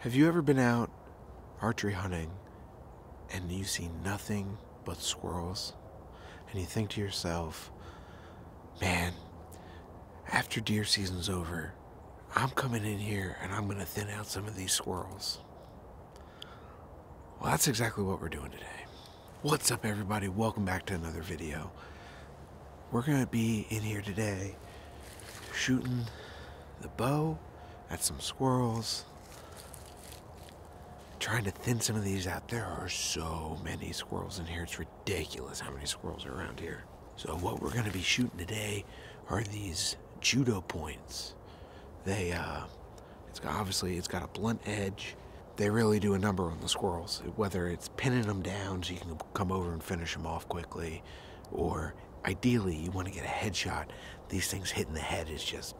Have you ever been out archery hunting and you see nothing but squirrels? And you think to yourself, man, after deer season's over, I'm coming in here and I'm going to thin out some of these squirrels. Well, that's exactly what we're doing today. What's up, everybody? Welcome back to another video. We're going to be in here today shooting the bow at some squirrels trying to thin some of these out. There are so many squirrels in here. It's ridiculous how many squirrels are around here. So what we're going to be shooting today are these judo points. They, uh, it's obviously it's got a blunt edge. They really do a number on the squirrels. Whether it's pinning them down so you can come over and finish them off quickly, or ideally you want to get a headshot. These things hitting the head is just,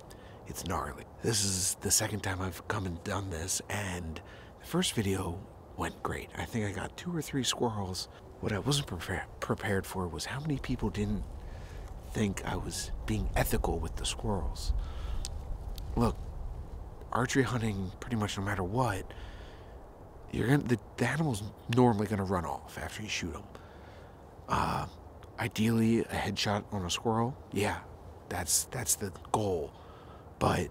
it's gnarly. This is the second time I've come and done this, and the first video went great. I think I got two or three squirrels. What I wasn't prepar prepared for was how many people didn't think I was being ethical with the squirrels. Look, archery hunting, pretty much no matter what, you're gonna the, the animal's normally gonna run off after you shoot them. Uh, ideally, a headshot on a squirrel, yeah, that's that's the goal, but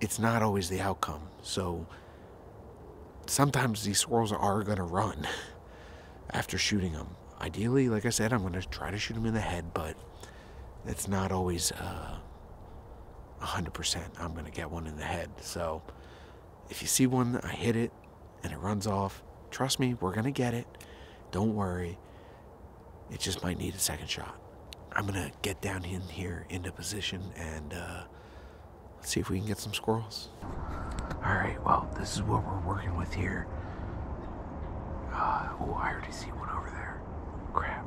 it's not always the outcome. So sometimes these squirrels are going to run after shooting them. Ideally, like I said, I'm going to try to shoot them in the head, but it's not always uh, 100%. I'm going to get one in the head. So if you see one, I hit it and it runs off, trust me, we're going to get it. Don't worry. It just might need a second shot. I'm going to get down in here into position and uh, let's see if we can get some squirrels. All right, well, this is what we're working with here. Uh, oh, I already see one over there. Crap.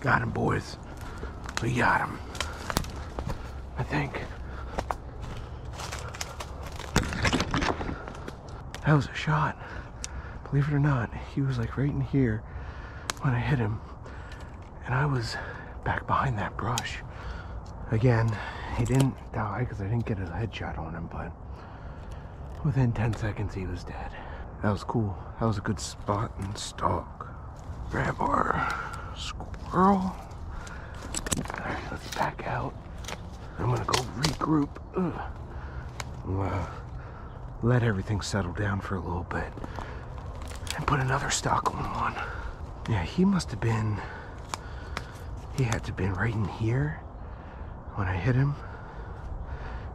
Got him, boys. We got him. I think. That was a shot. Believe it or not, he was like right in here when I hit him. And I was back behind that brush. Again, he didn't die because I didn't get a headshot on him, but within 10 seconds he was dead. That was cool. That was a good spot and stalk. Grab our squirrel. Alright, let's back out. I'm gonna go regroup. Let everything settle down for a little bit. And put another Stockholm on. Yeah, he must have been... He had to have been right in here when I hit him.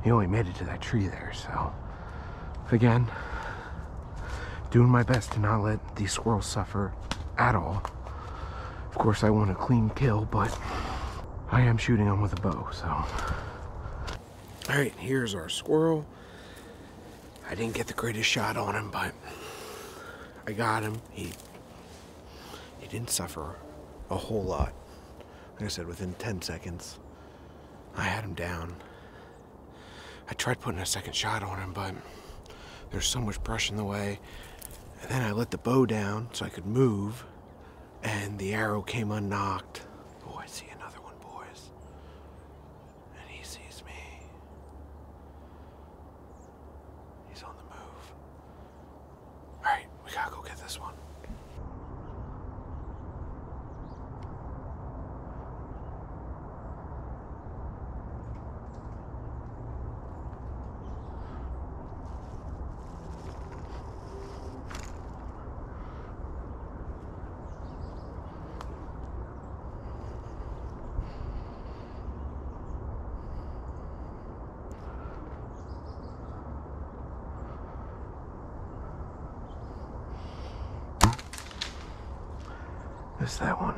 He only made it to that tree there, so... Again, doing my best to not let these squirrels suffer at all. Of course, I want a clean kill, but I am shooting them with a bow, so. All right, here's our squirrel. I didn't get the greatest shot on him, but I got him. He he didn't suffer a whole lot. Like I said, within 10 seconds, I had him down. I tried putting a second shot on him, but there's so much brush in the way. And then I let the bow down so I could move and the arrow came unnocked. Oh, I see another one, boys. And he sees me. He's on the move. All right, we gotta go get this one. That one.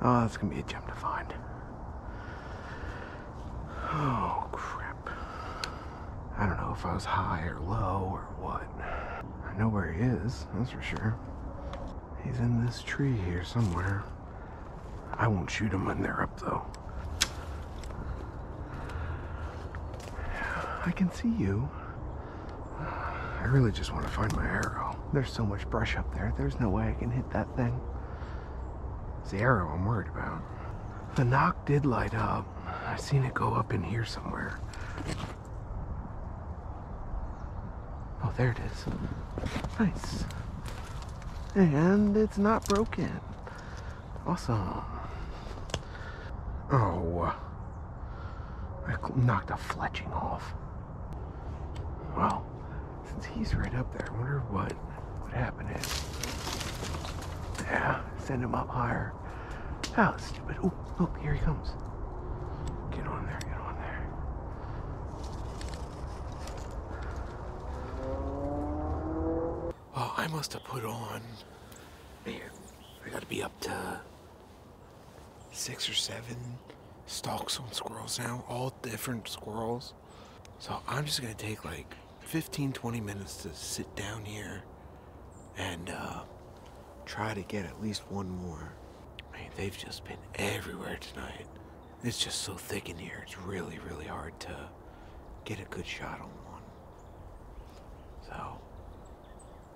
Oh, that's gonna be a gem to find. Oh, crap. I don't know if I was high or low or what. I know where he is, that's for sure. He's in this tree here somewhere. I won't shoot him when they're up though. I can see you. I really just want to find my arrow. There's so much brush up there. There's no way I can hit that thing. It's the arrow I'm worried about. The nock did light up. I seen it go up in here somewhere. Oh, there it is. Nice. And it's not broken. Awesome. Oh. I knocked a fletching off. Well, since he's right up there, I wonder what what happened is. Yeah, send him up higher. Oh, stupid. Oh, oh, here he comes. Get on there, get on there. Oh, I must have put on. Man, I gotta be up to six or seven stalks on squirrels now, all different squirrels. So I'm just gonna take like 15, 20 minutes to sit down here and uh, try to get at least one more. I mean, they've just been everywhere tonight. It's just so thick in here, it's really, really hard to get a good shot on one. So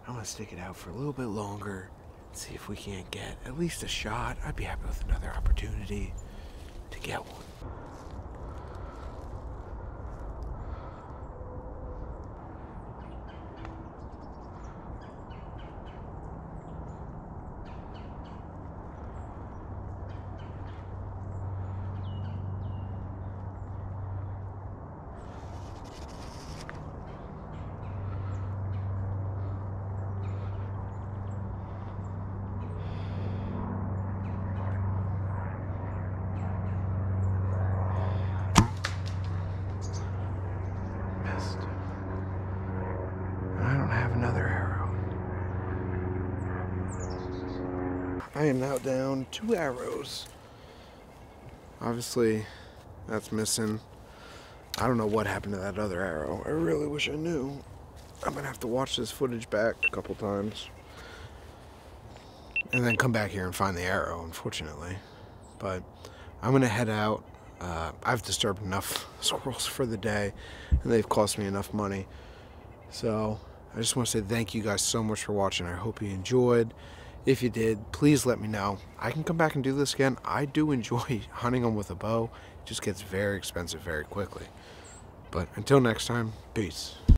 I'm gonna stick it out for a little bit longer, see if we can't get at least a shot. I'd be happy with another opportunity to get one. Missed. And I don't have another arrow. I am now down two arrows. Obviously, that's missing. I don't know what happened to that other arrow. I really wish I knew. I'm gonna have to watch this footage back a couple times. And then come back here and find the arrow, unfortunately. But I'm gonna head out. Uh, I've disturbed enough squirrels for the day, and they've cost me enough money. So I just want to say thank you guys so much for watching. I hope you enjoyed. If you did, please let me know. I can come back and do this again. I do enjoy hunting them with a bow. It just gets very expensive very quickly. But until next time, peace.